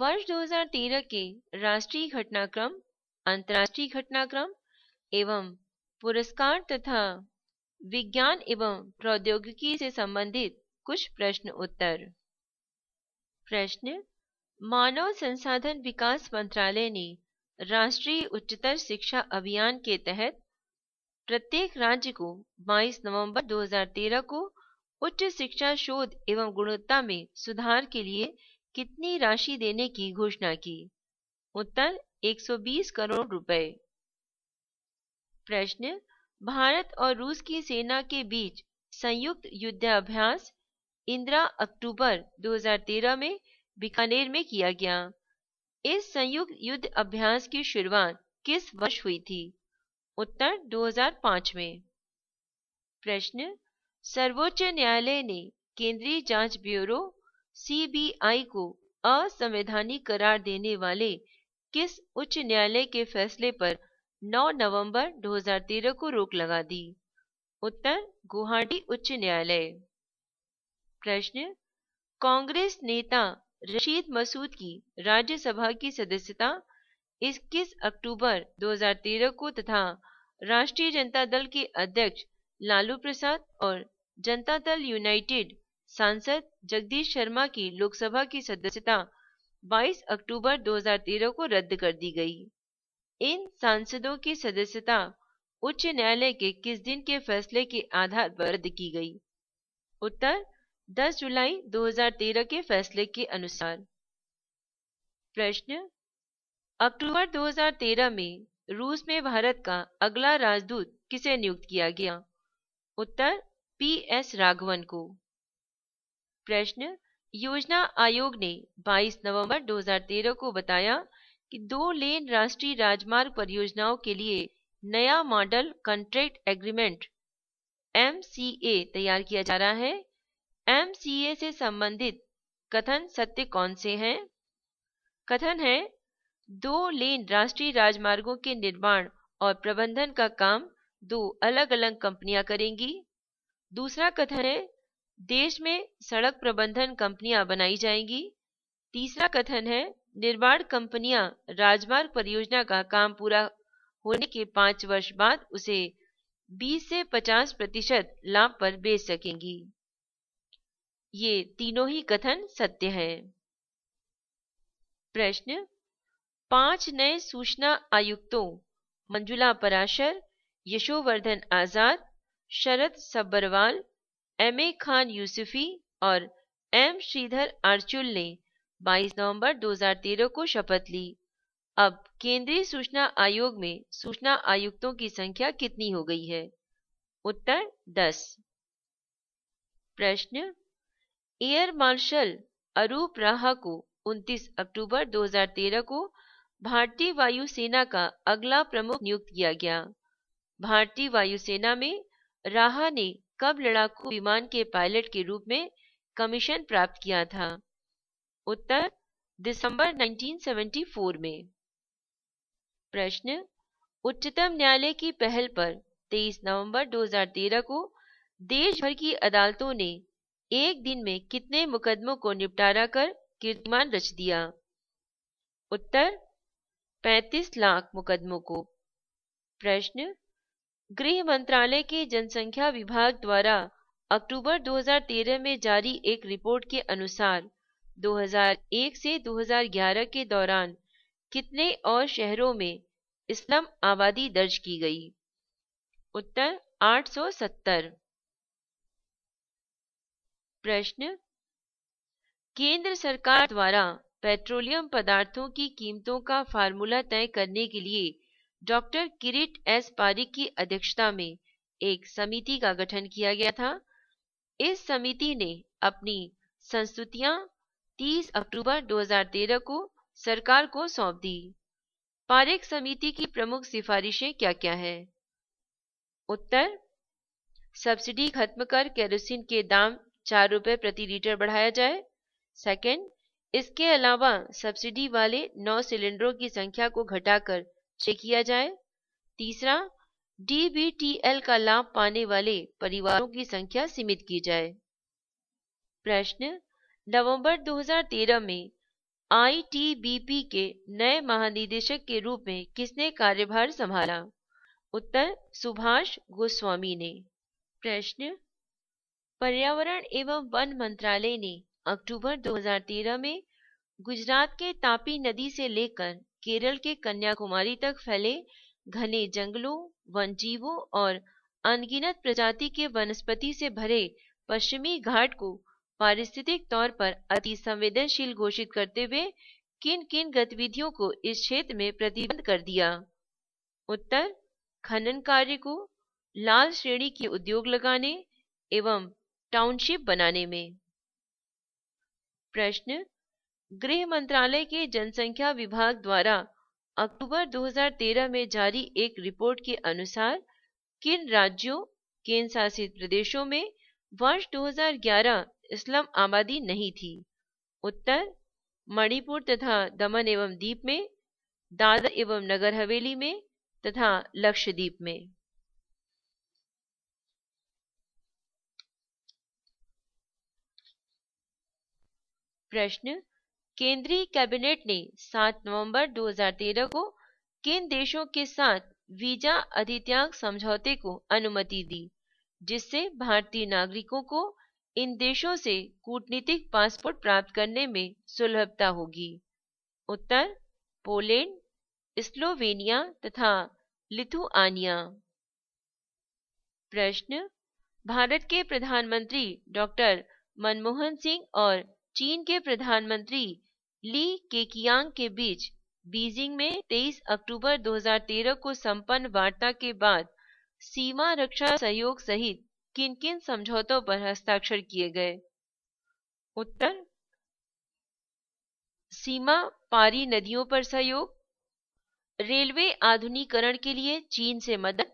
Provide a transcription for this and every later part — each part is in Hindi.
वर्ष 2013 के राष्ट्रीय घटनाक्रम, अंतर्राष्ट्रीय घटनाक्रम एवं पुरस्कार तथा विज्ञान एवं प्रौद्योगिकी से संबंधित कुछ प्रश्न उत्तर। प्रश्न, मानव संसाधन विकास मंत्रालय ने राष्ट्रीय उच्चतर शिक्षा अभियान के तहत प्रत्येक राज्य को 22 नवंबर 2013 को उच्च शिक्षा शोध एवं गुणवत्ता में सुधार के लिए कितनी राशि देने की घोषणा की? उत्तर 120 करोड़ रुपए। प्रश्न, भारत और रूस की सेना के बीच संयुक्त युद्धाभ्यास इंदिरा अक्टूबर 2013 में बीकानेर में किया गया। इस संयुक्त युद्ध अभ्यास की शुरुआत किस वर्ष हुई थी? उत्तर 2005 में। प्रश्न, सर्वोच्च न्यायालय ने केंद्रीय जाँच ब्यूरो सीबीआई को असंवैधानिक करार देने वाले किस उच्च न्यायालय के फैसले पर 9 नवंबर 2013 को रोक लगा दी? उत्तर, गुवाहाटी उच्च न्यायालय। प्रश्न, कांग्रेस नेता रशीद मसूद की राज्यसभा की सदस्यता 21 अक्टूबर 2013 को तथा राष्ट्रीय जनता दल के अध्यक्ष लालू प्रसाद और जनता दल यूनाइटेड सांसद जगदीश शर्मा की लोकसभा की सदस्यता 22 अक्टूबर 2013 को रद्द कर दी गई। इन सांसदों की सदस्यता उच्च न्यायालय के किस दिन के फैसले के आधार पर रद्द की गई? उत्तर 10 जुलाई 2013 के फैसले के अनुसार। प्रश्न, अक्टूबर 2013 में रूस में भारत का अगला राजदूत किसे नियुक्त किया गया? उत्तर, पी एस राघवन को। प्रश्न, योजना आयोग ने 22 नवंबर 2013 को बताया कि दो लेन राष्ट्रीय राजमार्ग परियोजनाओं के लिए नया मॉडल कॉन्ट्रैक्ट एग्रीमेंट एमसीए तैयार किया जा रहा है। एमसीए से संबंधित कथन सत्य कौन से हैं? कथन है, दो लेन राष्ट्रीय राजमार्गों के निर्माण और प्रबंधन का काम दो अलग अलग कंपनियाँ करेंगी। दूसरा कथन है देश में सड़क प्रबंधन कंपनियाँ बनाई जाएँगी। तीसरा कथन है, निर्माण कंपनियाँ राजमार्ग परियोजना का काम पूरा होने के पाँच वर्ष बाद उसे 20 से 50 प्रतिशत लाभ पर बेच सकेंगी। ये तीनों ही कथन सत्य है। प्रश्न, पाँच नए सूचना आयुक्तों मंजुला पराशर, यशोवर्धन आज़ाद, शरद सब्बरवाल एम ए खान यूसुफी और एम श्रीधर अर्चुल ने 22 नवंबर 2013 को शपथ ली। अब केंद्रीय सूचना आयोग में सूचना आयुक्तों की संख्या कितनी हो गई है? उत्तर 10 प्रश्न, एयर मार्शल अरूप राहा को 29 अक्टूबर 2013 को भारतीय वायुसेना का अगला प्रमुख नियुक्त किया गया। भारतीय वायुसेना में राहा ने कब लड़ाकू विमान के पायलट के रूप में कमीशन प्राप्त किया था? उत्तर, दिसंबर 1974 में। प्रश्न, उच्चतम न्यायालय की पहल पर 23 नवंबर 2013 को देश भर की अदालतों ने एक दिन में कितने मुकदमों को निपटारा कर कीर्तिमान रच दिया? उत्तर 35 लाख मुकदमों को। प्रश्न गृह मंत्रालय के जनसंख्या विभाग द्वारा अक्टूबर 2013 में जारी एक रिपोर्ट के अनुसार 2001 से 2011 के दौरान कितने और शहरों में इस्लाम आबादी दर्ज की गई? उत्तर 870 प्रश्न, केंद्र सरकार द्वारा पेट्रोलियम पदार्थों की कीमतों का फार्मूला तय करने के लिए डॉक्टर किरीट एस. पारिक की अध्यक्षता में एक समिति का गठन किया गया था। इस समिति ने अपनी संस्तुतियाँ 30 अक्टूबर 2013 को सरकार को सौंप दी। पारिक समिति की प्रमुख सिफारिशें क्या क्या है? उत्तर, सब्सिडी खत्म कर केरोसिन के दाम चार रुपए प्रति लीटर बढ़ाया जाए। सेकंड, इसके अलावा सब्सिडी वाले नौ सिलेंडरों की संख्या को घटाकर छह किया जाए। तीसरा डीबीटीएल का लाभ पाने वाले परिवारों की संख्या सीमित की जाए। प्रश्न, नवंबर 2013 में आईटीबीपी के नए महानिदेशक के रूप में किसने कार्यभार संभाला? उत्तर, सुभाष गोस्वामी ने। प्रश्न, पर्यावरण एवं वन मंत्रालय ने अक्टूबर 2013 में गुजरात के तापी नदी से लेकर केरल के कन्याकुमारी तक फैले घने जंगलों वन जीवों और अनगिनत प्रजाति के वनस्पति से भरे पश्चिमी घाट को पारिस्थितिक तौर पर अति संवेदनशील घोषित करते हुए किन किन गतिविधियों को इस क्षेत्र में प्रतिबंध कर दिया? उत्तर, खनन कार्य को लाल श्रेणी के उद्योग लगाने एवं टाउनशिप बनाने में। प्रश्न गृह मंत्रालय के जनसंख्या विभाग द्वारा अक्टूबर 2013 में जारी एक रिपोर्ट के अनुसार किन राज्यों, केंद्र शासित प्रदेशों में वर्ष 2011 इस्लाम आबादी नहीं थी? उत्तर, मणिपुर तथा दमन एवं दीप में, दादर एवं नगर हवेली में तथा लक्षद्वीप में। प्रश्न केंद्रीय कैबिनेट ने 7 नवंबर 2013 को किन देशों के साथ वीज़ा अधित्याग समझौते को अनुमति दी, जिससे भारतीय नागरिकों को इन देशों से कूटनीतिक पासपोर्ट प्राप्त करने में सुलभता होगी? उत्तर, पोलैंड, स्लोवेनिया तथा लिथुआनिया। प्रश्न, भारत के प्रधानमंत्री डॉक्टर मनमोहन सिंह और चीन के प्रधानमंत्री ली केकियांग के बीच बीजिंग में 23 अक्टूबर 2013 को संपन्न वार्ता के बाद सीमा रक्षा सहयोग सहित किन किन समझौतों पर हस्ताक्षर किए गए? उत्तर, सीमा पारी नदियों पर सहयोग, रेलवे आधुनिकरण के लिए चीन से मदद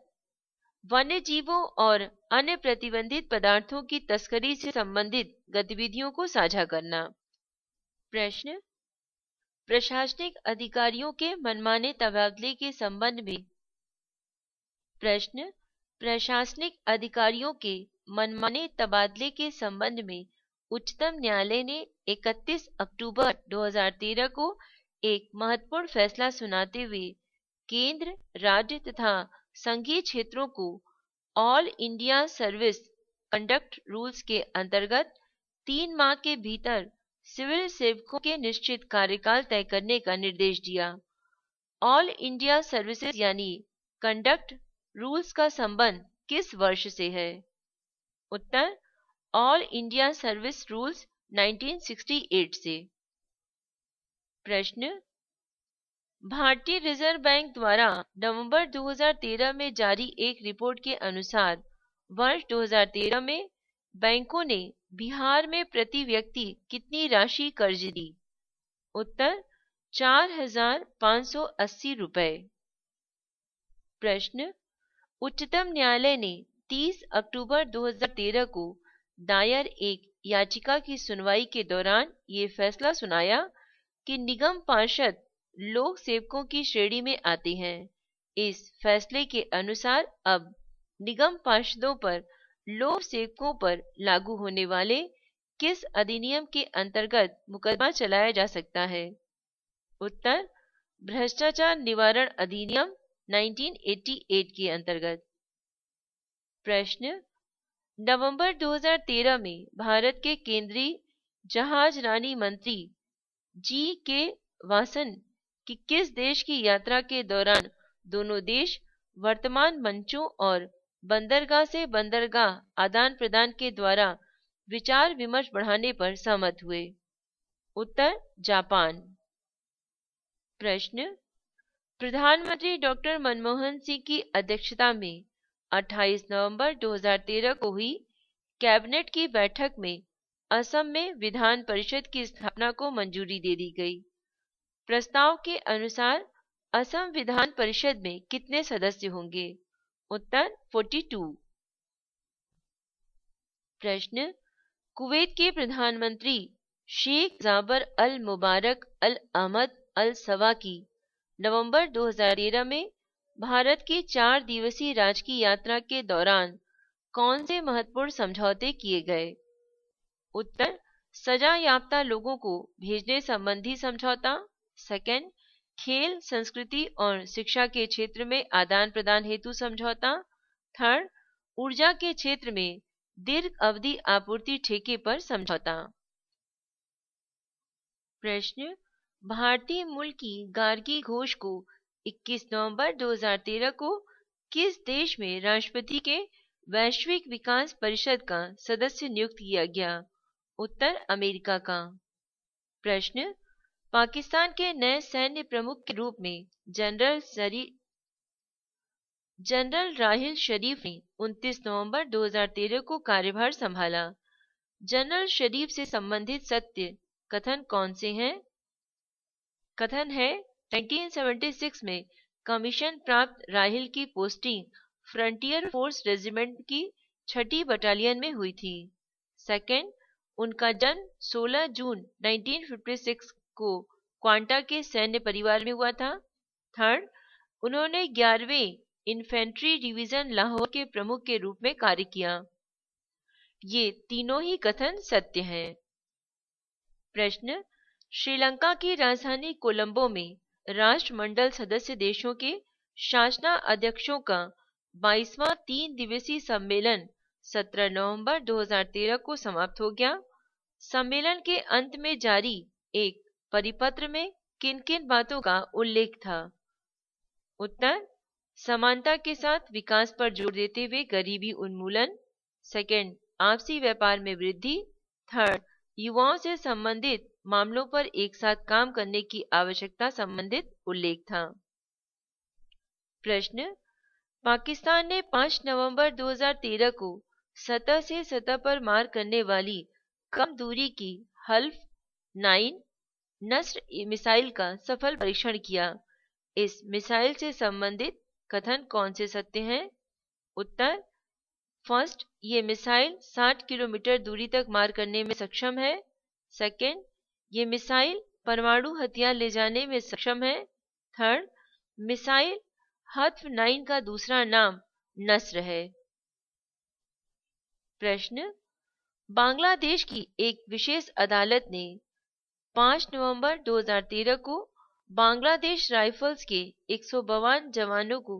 वन्य जीवों और अन्य प्रतिबंधित पदार्थों की तस्करी से संबंधित गतिविधियों को साझा करना। प्रश्न प्रशासनिक अधिकारियों के मनमाने तबादले के संबंध में प्रश्न, प्रशासनिक अधिकारियों के मनमाने तबादले के संबंध में उच्चतम न्यायालय ने 31 अक्टूबर 2013 को एक महत्वपूर्ण फैसला सुनाते हुए केंद्र, राज्य तथा संघीय क्षेत्रों को all India service conduct rules के अंतर्गत तीन माह के भीतर सिविल सेवकों के निश्चित कार्यकाल तय करने का निर्देश दिया। ऑल इंडिया सर्विसेज़ यानी कंडक्ट रूल्स का संबंध किस वर्ष से है? उत्तर ऑल इंडिया सर्विस रूल्स 1968 से। प्रश्न, भारतीय रिज़र्व बैंक द्वारा नवंबर 2013 में जारी एक रिपोर्ट के अनुसार वर्ष 2013 में बैंकों ने बिहार में प्रति व्यक्ति कितनी राशि कर्ज दी? उत्तर, चार हज़ार पाँच सौ अस्सी रुपए। प्रश्न, उच्चतम न्यायालय ने 30 अक्टूबर 2013 को दायर एक याचिका की सुनवाई के दौरान ये फैसला सुनाया कि निगम पार्षद लोक सेवकों की श्रेणी में आते हैं। इस फैसले के अनुसार अब निगम पार्षदों पर लोक सेवकों पर लागू होने वाले किस अधिनियम के अंतर्गत मुकदमा चलाया जा सकता है? उत्तर, भ्रष्टाचार निवारण अधिनियम 1988 के अंतर्गत। प्रश्न, नवंबर 2013 में भारत के केंद्रीय जहाज़ रानी मंत्री जी के वासन की किस देश की यात्रा के दौरान दोनों देश वर्तमान मंचों और बंदरगाह से बंदरगाह आदान प्रदान के द्वारा विचार विमर्श बढ़ाने पर सहमत हुए। उत्तर, जापान। प्रश्न, प्रधानमंत्री डॉक्टर मनमोहन सिंह की अध्यक्षता में 28 नवंबर 2013 को हुई कैबिनेट की बैठक में असम में विधान परिषद की स्थापना को मंजूरी दे दी गई। प्रस्ताव के अनुसार असम विधान परिषद में कितने सदस्य होंगे? उत्तर 42 प्रश्न, कुवैत के प्रधानमंत्री शेख जाबर अल मुबारक अल अहमद अल सवा की नवंबर 2013 में भारत के चार दिवसीय राजकीय यात्रा के दौरान कौन से महत्वपूर्ण समझौते किए गए? उत्तर, सजा याफ्ता लोगों को भेजने संबंधी समझौता। सेकंड खेल, संस्कृति और शिक्षा के क्षेत्र में आदान प्रदान हेतु समझौता। थर्ड, ऊर्जा के क्षेत्र में दीर्घ अवधि आपूर्ति ठेके पर समझौता। प्रश्न, भारतीय मूल की गार्गी घोष को 21 नवंबर 2013 को किस देश में राष्ट्रपति के वैश्विक विकास परिषद का सदस्य नियुक्त किया गया? उत्तर, अमेरिका का। प्रश्न पाकिस्तान के नए सैन्य प्रमुख के रूप में जनरल जनरल राहिल शरीफ ने 29 नवंबर 2013 को कार्यभार संभाला। जनरल शरीफ से संबंधित सत्य कथन कौन से हैं? कथन है 1976 में कमीशन प्राप्त राहिल की पोस्टिंग फ्रंटियर फोर्स रेजिमेंट की छठी बटालियन में हुई थी। सेकंड, उनका जन्म 16 जून 1956 को क्वांटा के सैन्य परिवार में हुआ था। थर्ड, उन्होंने ग्यारहवें इन्फेंट्री डिवीज़न लाहौर के प्रमुख के रूप में कार्य किया। ये तीनों ही कथन सत्य हैं। प्रश्न, श्रीलंका की राजधानी कोलंबो में राष्ट्रमंडल सदस्य देशों के शासना अध्यक्षों का बाईसवां तीन दिवसीय सम्मेलन 17 नवंबर 2013 को समाप्त हो गया। सम्मेलन के अंत में जारी एक परिपत्र में किन किन बातों का उल्लेख था? उत्तर, समानता के साथ विकास पर ज़ोर देते हुए गरीबी उन्मूलन। सेकंड आपसी व्यापार में वृद्धि। थर्ड युवाओं से संबंधित मामलों पर एक साथ काम करने की आवश्यकता संबंधित उल्लेख था। प्रश्न, पाकिस्तान ने 5 नवंबर 2013 को सतह से सतह पर मार करने वाली कम दूरी की हल्फ नाइन नस्र मिसाइल का सफल परीक्षण किया। इस मिसाइल से संबंधित कथन कौन से सत्य हैं? उत्तर, फ़र्स्ट, ये मिसाइल 60 किलोमीटर दूरी तक मार करने में सक्षम है। सेकंड, ये मिसाइल परमाणु हथियार ले जाने में सक्षम है। थर्ड, मिसाइल हत्फ नाइन का दूसरा नाम नस्र है। प्रश्न, बांग्लादेश की एक विशेष अदालत ने 5 नवंबर 2013 को बांग्लादेश राइफल्स के एक सौ बावन जवानों को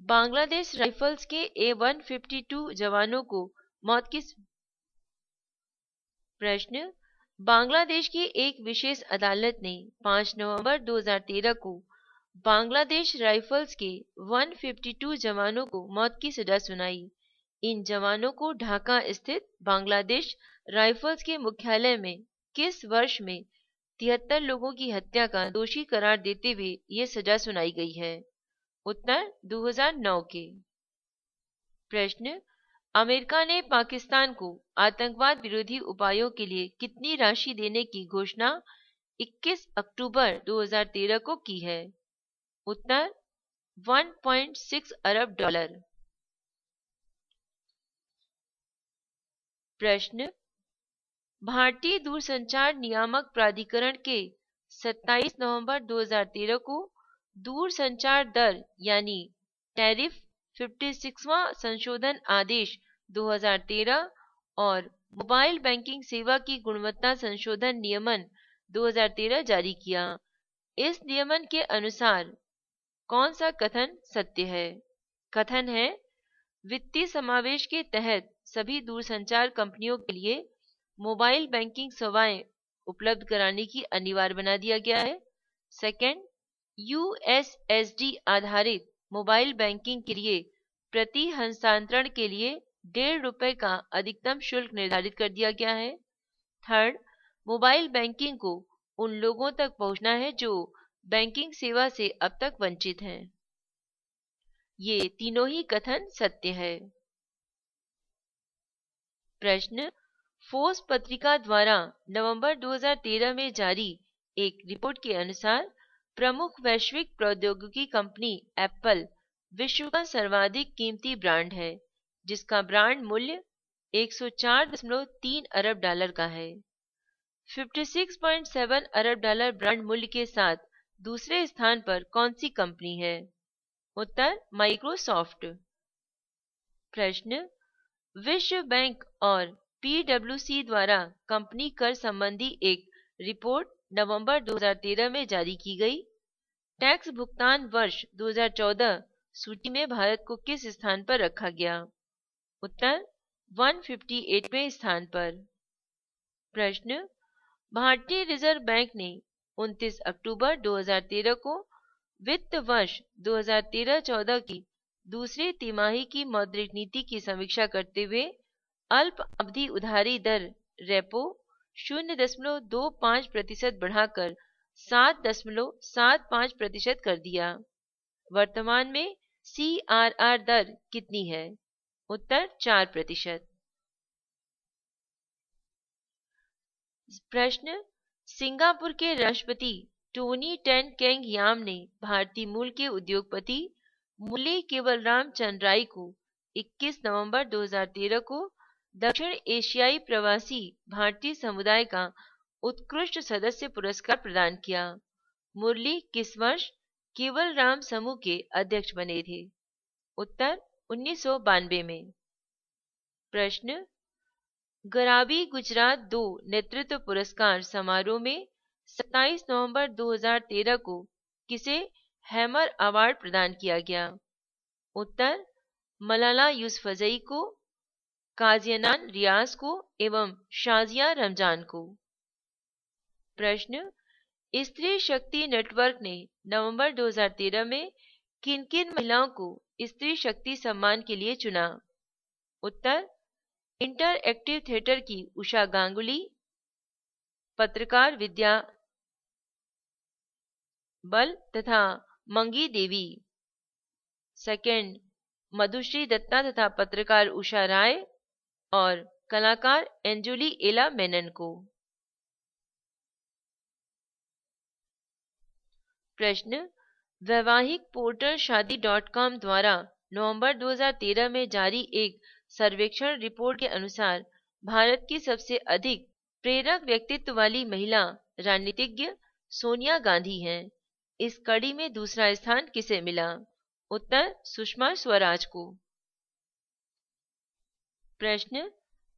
बांग्लादेश राइफल्स के ए वन फिफ्टी टू जवानों को मौत की प्रश्न, बांग्लादेश की एक विशेष अदालत ने 5 नवंबर 2013 को बांग्लादेश राइफल्स के 152 जवानों को मौत की सजा सुनाई। इन जवानों को ढाका स्थित बांग्लादेश राइफल्स के मुख्यालय में किस वर्ष में तिहत्तर लोगों की हत्या का दोषी करार देते हुए ये सजा सुनाई गई है? उत्तर 2009 के। प्रश्न, अमेरिका ने पाकिस्तान को आतंकवाद विरोधी उपायों के लिए कितनी राशि देने की घोषणा 21 अक्टूबर 2013 को की है? उत्तर 1.6 अरब डॉलर। प्रश्न, भारतीय दूरसंचार नियामक प्राधिकरण के 27 नवंबर 2013 को दूर संचार दर यानी टैरिफ 56वां संशोधन आदेश 2013 और मोबाइल बैंकिंग सेवा की गुणवत्ता संशोधन नियमन 2013 जारी किया। इस नियमन के अनुसार कौन सा कथन सत्य है? कथन है, वित्तीय समावेश के तहत सभी दूरसंचार कंपनियों के लिए मोबाइल बैंकिंग सेवाएँ उपलब्ध कराने की अनिवार्य बना दिया गया है। सेकंड यूएसएसडी आधारित मोबाइल बैंकिंग के लिए प्रति हस्तांतरण के लिए डेढ़ रुपए का अधिकतम शुल्क निर्धारित कर दिया गया है। थर्ड मोबाइल बैंकिंग को उन लोगों तक पहुँचना है जो बैंकिंग सेवा से अब तक वंचित हैं। ये तीनों ही कथन सत्य है। प्रश्न फोर्स पत्रिका द्वारा नवंबर 2013 में जारी एक रिपोर्ट के अनुसार प्रमुख वैश्विक प्रौद्योगिकी कंपनी एप्पल विश्व का सर्वाधिक कीमती ब्रांड है, जिसका ब्रांड मूल्य 104.3 अरब डॉलर का है। 56.7 अरब डॉलर ब्रांड मूल्य के साथ दूसरे स्थान पर कौन सी कंपनी है? उत्तर, माइक्रोसॉफ्ट। प्रश्न विश्व बैंक और पीडब्ल्यूसी द्वारा कंपनी कर संबंधी एक रिपोर्ट नवंबर 2013 में जारी की गई। टैक्स भुगतान वर्ष 2014 सूची में भारत को किस स्थान पर रखा गया? उत्तर 158वें स्थान पर। प्रश्न, भारतीय रिज़र्व बैंक ने 29 अक्टूबर 2013 को वित्त वर्ष 2013-14 की दूसरी तिमाही की मौद्रिक नीति की समीक्षा करते हुए अल्प अवधि उधारी दर, रेपो, शून्य दशमलव दो पाँच प्रतिशत बढ़ाकर सात दशमलव सात पाँच प्रतिशत कर दिया। वर्तमान में सी आर आर दर कितनी है? उत्तर, चार प्रतिशत। प्रश्न, सिंगापुर के राष्ट्रपति टोनी टेन केंग याम ने भारतीय मूल के उद्योगपति मुरली केवल राम चंद्राई को 21 नवंबर 2013 को दक्षिण एशियाई प्रवासी भारतीय समुदाय का उत्कृष्ट सदस्य पुरस्कार प्रदान किया। मुरली किस वर्ष केवल राम समूह के अध्यक्ष बने थे? उत्तर, उन्नीस सौ बानवे में। प्रश्न, गराबी गुजरात दो नेतृत्व पुरस्कार समारोह में 27 नवंबर 2013 को किसे हैमर अवार्ड प्रदान किया गया। उत्तर, मलाला यूसफजई को, काजियानान रियाज को एवं शाजिया रमज़ान को। प्रश्न, स्त्री शक्ति नेटवर्क ने नवंबर 2013 में किन किन महिलाओं को स्त्री शक्ति सम्मान के लिए चुना? उत्तर इंटर एक्टिव थिएटर की उषा गांगुली। पत्रकार विद्या बल तथा मंगी देवी। सेकंड मधुश्री दत्ता तथा पत्रकार उषा राय और कलाकार एंजुली एला मेनन को। प्रश्न, वैवाहिक पोर्टल शादी डॉट कॉम द्वारा नवंबर 2013 में जारी एक सर्वेक्षण रिपोर्ट के अनुसार भारत की सबसे अधिक प्रेरक व्यक्तित्व वाली महिला राजनीतिज्ञ सोनिया गांधी हैं। इस कड़ी में दूसरा स्थान किसे मिला? उत्तर, सुषमा स्वराज को। प्रश्न,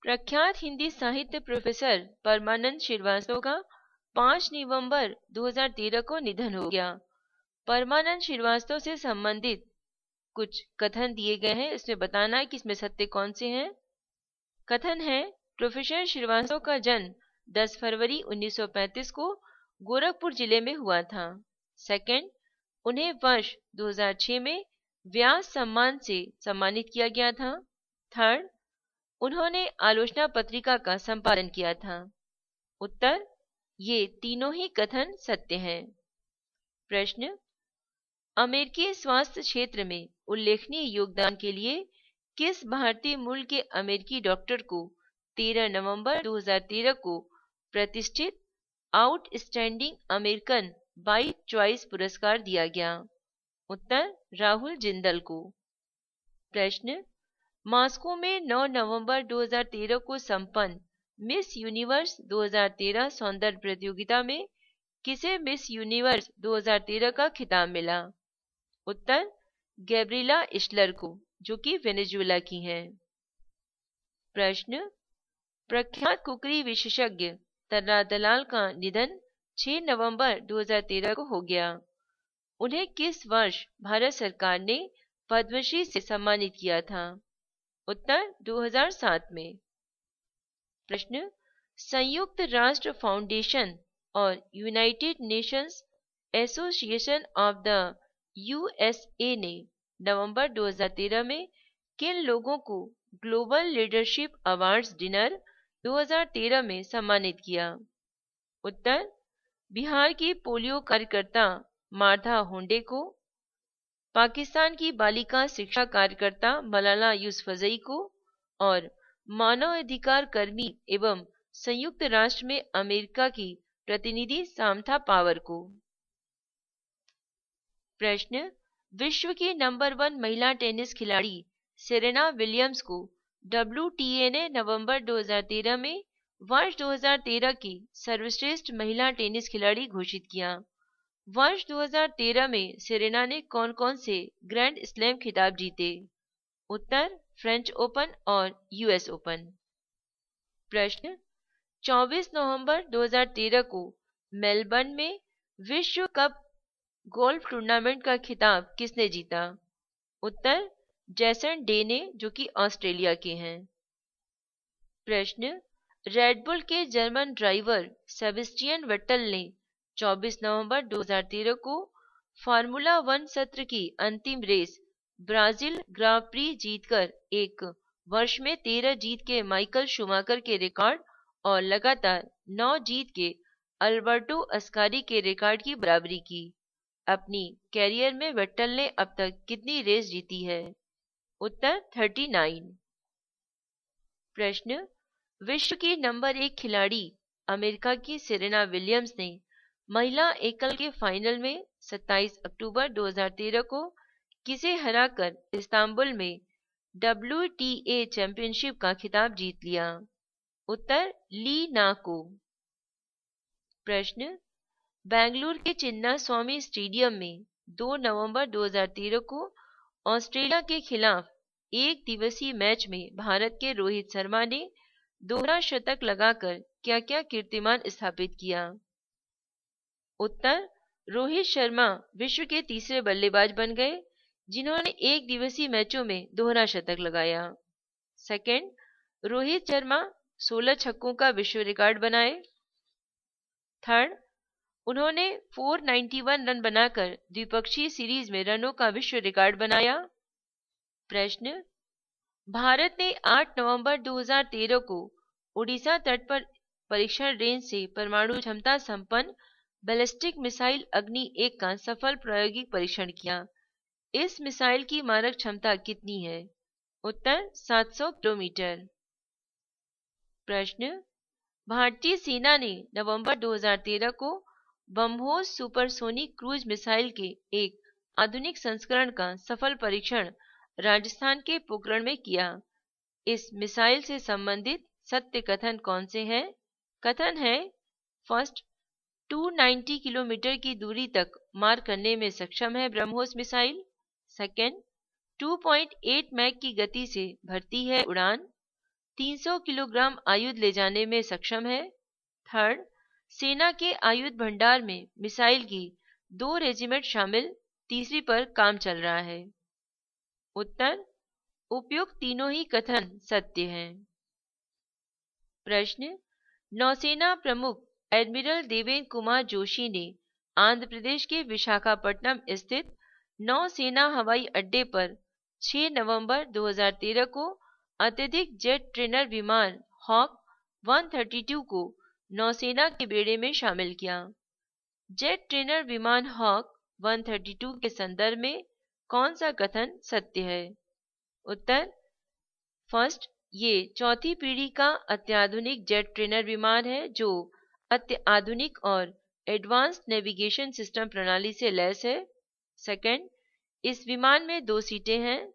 प्रख्यात हिंदी साहित्य प्रोफेसर परमानंद श्रीवास्तव का 5 नवंबर 2013 को निधन हो गया। परमानंद श्रीवास्तव से संबंधित कुछ कथन दिए गए हैं, इसमें बताना है कि इसमें सत्य कौन से हैं। कथन है, प्रोफेसर श्रीवास्तव का जन्म 10 फरवरी 1935 को गोरखपुर ज़िले में हुआ था। सेकंड उन्हें वर्ष 2006 में व्यास सम्मान से सम्मानित किया गया था। थर्ड उन्होंने आलोचना पत्रिका का संपादन किया था। उत्तर, ये तीनों ही कथन सत्य हैं। प्रश्न, अमेरिकी स्वास्थ्य क्षेत्र में उल्लेखनीय योगदान के लिए किस भारतीय मूल के अमेरिकी डॉक्टर को 13 नवंबर 2013 को प्रतिष्ठित आउटस्टैंडिंग अमेरिकन बाई चॉइस पुरस्कार दिया गया। उत्तर, राहुल जिंदल को। प्रश्न, मास्को में 9 नवंबर 2013 को संपन्न मिस यूनिवर्स 2013 सौंदर्य प्रतियोगिता में किसे मिस यूनिवर्स 2013 का खिताब मिला? उत्तर, गैब्रिला इस्लर को, जो कि वेनेजुएला की हैं। प्रश्न, प्रख्यात कुकरी विशेषज्ञ तर्रा दलाल का निधन 6 नवंबर 2013 को हो गया। उन्हें किस वर्ष भारत सरकार ने पद्मश्री से सम्मानित किया था? उत्तर 2007 में। प्रश्न, संयुक्त राष्ट्र फाउंडेशन और United Nations Association of the USA ने नवंबर 2013 में किन लोगों को ग्लोबल लीडरशिप अवार्ड्स डिनर 2013 में सम्मानित किया? उत्तर बिहार की पोलियो कार्यकर्ता मार्था होंडे को, पाकिस्तान की बालिका शिक्षा कार्यकर्ता मलाला यूसफजई को और मानव अधिकार कर्मी एवं संयुक्त राष्ट्र में अमेरिका की प्रतिनिधि सामथा पावर को। प्रश्न, विश्व की नंबर वन महिला टेनिस खिलाड़ी सेरेना विलियम्स को डब्ल्यू ने नवंबर 2013 में वर्ष 2013 की सर्वश्रेष्ठ महिला टेनिस खिलाड़ी घोषित किया। वर्ष 2013 में सेरेना ने कौन कौन से ग्रैंड स्लैम खिताब जीते? उत्तर, फ्रेंच ओपन और यूएस ओपन। प्रश्न 24 नवंबर 2013 को मेलबर्न में विश्व कप गोल्फ टूर्नामेंट का खिताब किसने जीता? उत्तर, जैसन डे ने, जो कि ऑस्ट्रेलिया के हैं। प्रश्न रेडबुल के जर्मन ड्राइवर सेबेस्टियन वेटल ने 24 नवंबर 2013 को फार्मूला वन सत्र की अंतिम रेस ब्राज़ील ग्रां प्री जीतकर एक वर्ष में तेरह जीत के माइकल शुमाकर के रिकॉर्ड और लगातार नौ जीत के अल्बर्टो अस्कारी के रिकॉर्ड की बराबरी की। अपनी कैरियर में वेट्टल ने अब तक कितनी रेस जीती है? उत्तर 39 प्रश्न विश्व की नंबर एक खिलाड़ी अमेरिका की सेरेना विलियम्स ने महिला एकल के फाइनल में 27 अक्टूबर 2013 को किसे हराकर इस्तांबुल में डब्ल्यू चैंपियनशिप का खिताब जीत लिया? उत्तर, ली ना को प्रश्न, बेंगलुरु के चिन्ना स्वामी स्टेडियम में 2 नवंबर 2013 को ऑस्ट्रेलिया के खिलाफ एक दिवसीय मैच में भारत के रोहित शर्मा ने दोहरा शतक लगाकर क्या क्या कीर्तिमान स्थापित किया? उत्तर, रोहित शर्मा विश्व के तीसरे बल्लेबाज बन गए, जिन्होंने एक दिवसीय मैचों में दोहरा शतक लगाया। सेकंड रोहित शर्मा 16 छक्कों का विश्व रिकॉर्ड बनाए। थर्ड उन्होंने 491 रन बनाकर द्विपक्षीय सीरीज़ में रनों का विश्व रिकॉर्ड बनाया। प्रश्न भारत ने 8 नवंबर 2013 को उड़ीसा तट पर परीक्षण रेंज से परमाणु क्षमता संपन्न बैलिस्टिक मिसाइल अग्नि एक का सफल प्रायोगिक परीक्षण किया। इस मिसाइल की मारक क्षमता कितनी है? उत्तर 700 किलोमीटर। प्रश्न, भारतीय सेना ने नवंबर 2013 को बम्होस सुपरसोनिक क्रूज मिसाइल के एक आधुनिक संस्करण का सफल परीक्षण राजस्थान के पोखरण में किया। इस मिसाइल से संबंधित सत्य कथन कौन से हैं? कथन है, फ़र्स्ट 290 किलोमीटर की दूरी तक मार करने में सक्षम है ब्रह्मोस मिसाइल। सेकेंड 2.8 मैक की गति से भरती है उड़ान। 300 किलोग्राम आयुध ले जाने में सक्षम है। थर्ड, सेना के आयुध भंडार में मिसाइल की दो रेजिमेंट शामिल। तीसरी पर काम चल रहा है। उत्तर, उपयुक्त तीनों ही कथन सत्य हैं। प्रश्न, नौसेना प्रमुख एडमिरल देवेंद्र कुमार जोशी ने आंध्र प्रदेश के विशाखापट्टनम स्थित नौसेना हवाई अड्डे पर 6 नवंबर 2013 को अत्यधिक जेट ट्रेनर विमान हॉक 132 को नौसेना के बेड़े में शामिल किया। जेट ट्रेनर विमान हॉक 132 के संदर्भ में कौन सा कथन सत्य है? उत्तर, फ़र्स्ट, ये चौथी पीढ़ी का अत्याधुनिक जेट ट्रेनर विमान है जो अत्याधुनिक और एडवांस नेविगेशन सिस्टम प्रणाली से लैस है। सेकंड, इस विमान में दो सीटें हैं।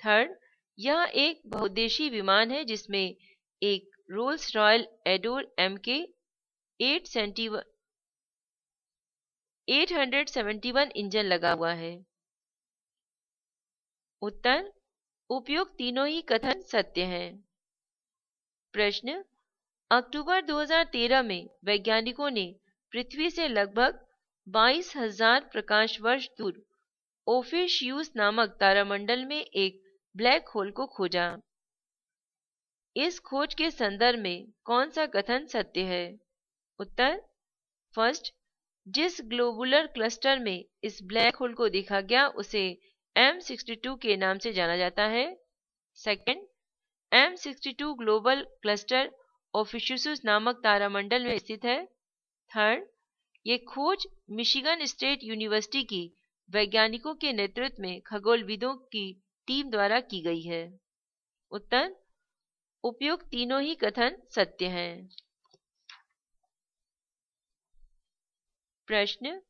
थर्ड, यह एक बहुद्देशीय विमान है जिसमें एक Rolls Royal Adour M K eight senti eight hundred seventy one engine लगा हुआ है। उत्तर उपयुक्त तीनों ही कथन सत्य हैं। प्रश्न, अक्टूबर 2013 में वैज्ञानिकों ने पृथ्वी से लगभग बाईस हज़ार प्रकाश वर्ष दूर ओफिशियूस नामक तारामंडल में एक ब्लैक होल को खोजा। इस खोज के संदर्भ में कौन सा कथन सत्य है? उत्तर फ़र्स्ट जिस ग्लोबुलर क्लस्टर में इस ब्लैक होल को देखा गया, उसे M62 के नाम से जाना जाता है। सेकंड M62 ग्लोबल क्लस्टर ओफिशुस नामक तारामंडल में स्थित है। थर्ड ये खोज मिशिगन स्टेट यूनिवर्सिटी की वैज्ञानिकों के नेतृत्व में खगोलविदों की टीम द्वारा की गई है। उत्तर उपयुक्त तीनों ही कथन सत्य हैं। प्रश्न,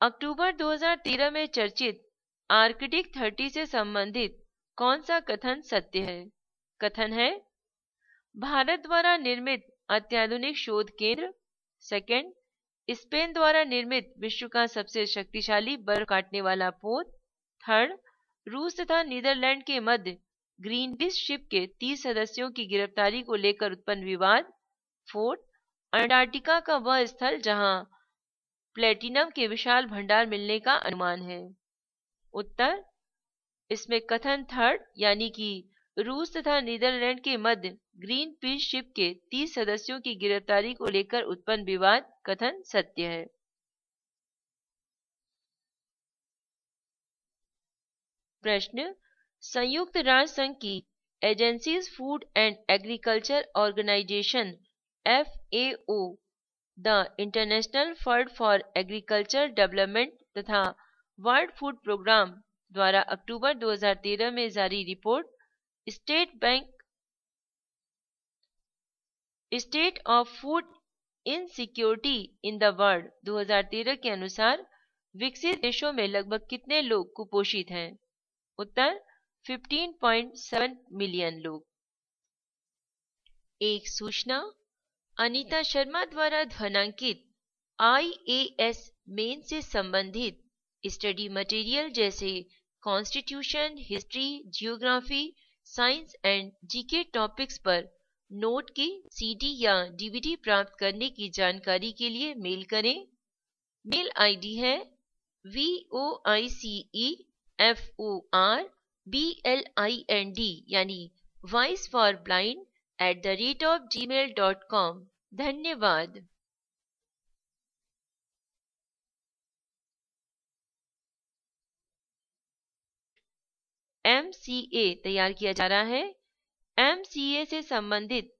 अक्टूबर 2013 में चर्चित आर्किटिक 30 से संबंधित कौन सा कथन सत्य है? कथन है, भारत द्वारा निर्मित अत्याधुनिक शोध केंद्र। सेकंड स्पेन द्वारा निर्मित विश्व का सबसे शक्तिशाली बर्फ़ काटने वाला पोत। थर्ड रूस तथा नीदरलैंड के मध्य ग्रीन पीस शिप के 30 सदस्यों की गिरफ्तारी को लेकर उत्पन्न विवाद। फोर्थ अंटार्कटिका का वह स्थल जहाँ प्लेटिनम के विशाल भंडार मिलने का अनुमान है। उत्तर, इसमें कथन थर्ड, यानी कि रूस तथा नीदरलैंड के मध्य ग्रीन पीस शिप के 30 सदस्यों की गिरफ्तारी को लेकर उत्पन्न विवाद, कथन सत्य है। प्रश्न, संयुक्त राष्ट्र संघ की agencies food and agriculture organisation, F the international fund for agriculture development तथा वर्ल्ड फ़ूड प्रोग्राम द्वारा अक्टूबर 2013 में जारी report state bank state of food insecurity in the world 2013 के अनुसार विकसित देशों में लगभग कितने लोग कुपोषित हैं? उत्तर 15.7 मिलियन लोग। एक सूचना, अनीता शर्मा द्वारा ध्वनांकित आईएएस मेन से संबंधित स्टडी मटेरियल जैसे constitution history geography science and GK topics पर नोट की सीडी या डीवीडी प्राप्त करने की जानकारी के लिए मेल करें। मेल आईडी है V O I C E F O R B L I N D यानी voice for blind at the rate of gmail dot com धन्यवाद। ए तैयार किया जा रहा है। ए से संबंधित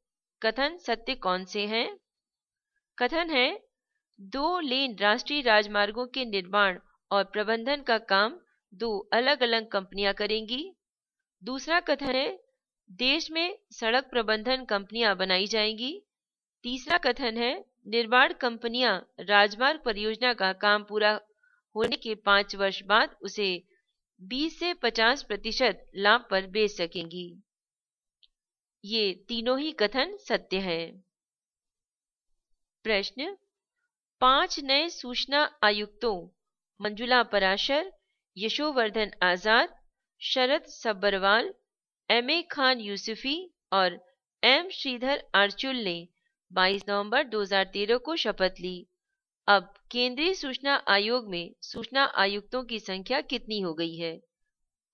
कथन सत्य कौन से हैं? कथन है, दो लेन राष्ट्रीय राजमार्गों के निर्माण और प्रबंधन का काम दो अलग अलग कंपनियाँ करेंगी। दूसरा कथन है, देश में सड़क प्रबंधन कंपनियाँ बनाई जाएँगी। तीसरा कथन है, निर्माण कंपनियाँ राजमार्ग परियोजना का काम पूरा होने के पाँच वर्ष बाद उसे 20 से 50 प्रतिशत लाभ पर बेच सकेंगी। ये तीनों ही कथन सत्य है। प्रश्न, पाँच नए सूचना आयुक्तों, मंजुला पराशर, यशोवर्धन आज़ाद, शरद सब्बरवाल, एम ए खान यूसुफी और एम श्रीधर आर्चुल ने 22 नवंबर 2013 को शपथ ली। अब केंद्रीय सूचना आयोग में सूचना आयुक्तों की संख्या कितनी हो गई है?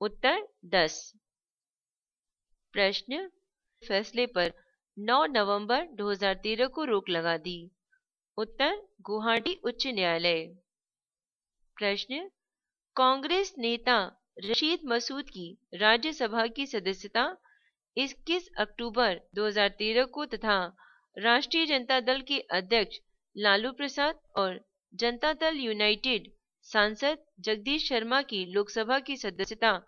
उत्तर 10 प्रश्न, फैसले पर 9 नवंबर 2013 को रोक लगा दी। उत्तर, गुवाहाटी उच्च न्यायालय। प्रश्न, कांग्रेस नेता रशीद मसूद की राज्यसभा की सदस्यता 21 अक्टूबर 2013 को तथा राष्ट्रीय जनता दल के अध्यक्ष लालू प्रसाद और जनता दल यूनाइटेड सांसद जगदीश शर्मा की लोकसभा की सदस्यता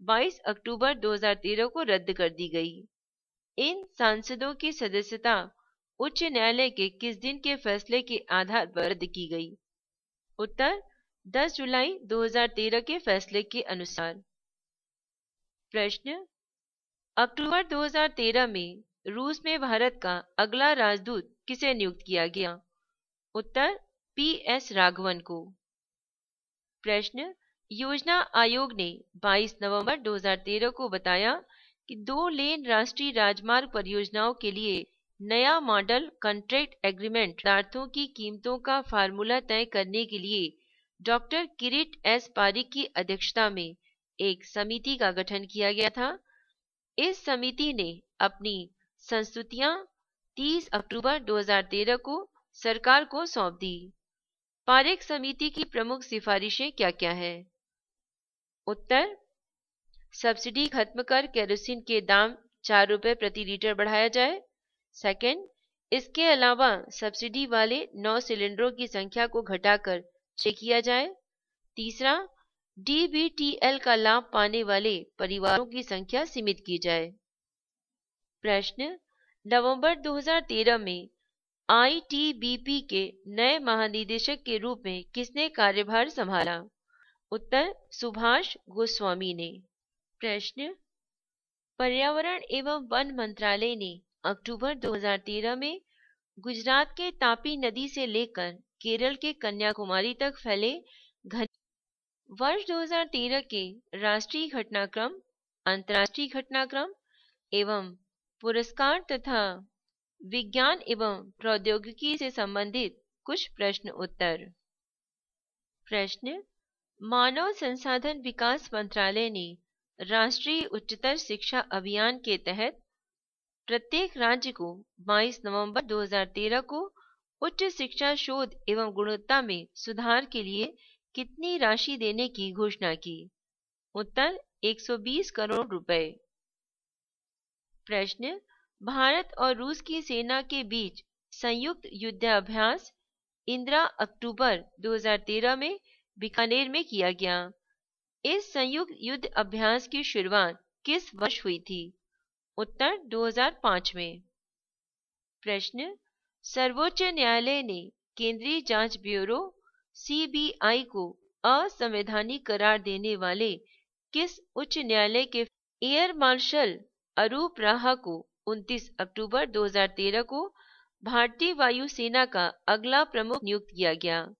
22 अक्टूबर 2013 को रद्द कर दी गई। इन सांसदों की सदस्यता उच्च न्यायालय के किस दिन के फैसले के आधार पर रद्द की गई? उत्तर 10 जुलाई 2013 के फैसले के अनुसार। प्रश्न, अक्टूबर 2013 में रूस में भारत का अगला राजदूत किसे नियुक्त किया गया? उत्तर, पी एस राघवन को। प्रश्न, योजना आयोग ने 22 नवंबर 2013 को बताया कि दो लेन राष्ट्रीय राजमार्ग परियोजनाओं के लिए नया मॉडल कॉन्ट्रैक्ट एग्रीमेंट पदार्थों की कीमतों का फार्मूला तय करने के लिए डॉक्टर किरीट एस पारिक की अध्यक्षता में एक समिति का गठन किया गया था। इस समिति ने अपनी संस्तुतियाँ 30 अक्टूबर 2013 को सरकार को सौंप दी। पारिक समिति की प्रमुख सिफारिशें क्या क्या है? उत्तर, सब्सिडी खत्म कर केरोसिन के दाम चार रुपए प्रति लीटर बढ़ाया जाए। सेकंड, इसके अलावा सब्सिडी वाले नौ सिलेंडरों की संख्या को घटाकर से किया जाए। तीसरा, डीबीटीएल का लाभ पाने वाले परिवारों की संख्या सीमित की जाए। प्रश्न, नवंबर 2013 में आईटीबीपी के नए महानिदेशक के रूप में किसने कार्यभार संभाला? उत्तर, सुभाष गोस्वामी ने। प्रश्न, पर्यावरण एवं वन मंत्रालय ने अक्टूबर 2013 में गुजरात के तापी नदी से लेकर केरल के कन्याकुमारी तक फैले घन वर्ष 2013 के राष्ट्रीय घटनाक्रम, अंतर्राष्ट्रीय घटनाक्रम एवं पुरस्कार तथा विज्ञान एवं प्रौद्योगिकी से संबंधित कुछ प्रश्न उत्तर। प्रश्न, मानव संसाधन विकास मंत्रालय ने राष्ट्रीय उच्चतर शिक्षा अभियान के तहत प्रत्येक राज्य को 22 नवंबर 2013 को उच्च शिक्षा शोध एवं गुणवत्ता में सुधार के लिए कितनी राशि देने की घोषणा की? उत्तर 120 करोड़ रुपए। प्रश्न भारत और रूस की सेना के बीच संयुक्त युद्धाभ्यास इंदिरा अक्टूबर 2013 में बीकानेर में किया गया। इस संयुक्त युद्ध अभ्यास की शुरुआत किस वर्ष हुई थी? उत्तर 2005 में। प्रश्न, सर्वोच्च न्यायालय ने केंद्रीय जाँच ब्यूरो सीबीआई को असंवैधानिक करार देने वाले किस उच्च न्यायालय के एयर मार्शल अरूप राहा को 29 अक्टूबर 2013 को भारतीय वायुसेना का अगला प्रमुख नियुक्त किया गया।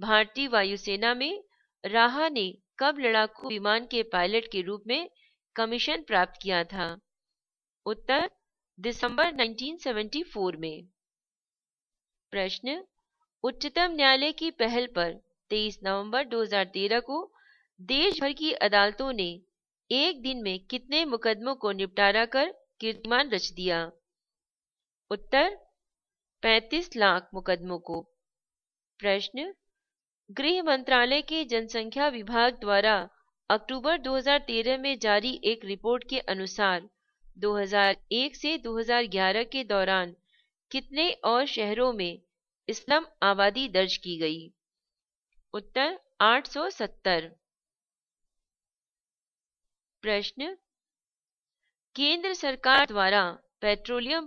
भारतीय वायुसेना में राहा ने कब लड़ाकू विमान के पायलट के रूप में कमीशन प्राप्त किया था? उत्तर, दिसंबर 1974 में। प्रश्न, उच्चतम न्यायालय की पहल पर 23 नवंबर 2013 को देश भर की अदालतों ने एक दिन में कितने मुकदमों को निपटारा कर कीर्तिमान रच दिया। उत्तर 35 लाख मुकदमों को। प्रश्न, गृह मंत्रालय के जनसंख्या विभाग द्वारा अक्टूबर 2013 में जारी एक रिपोर्ट के अनुसार 2001 से 2011 के दौरान कितने और शहरों में इस्लाम आबादी दर्ज की गई? उत्तर 870 प्रश्न केंद्र सरकार द्वारा पेट्रोलियम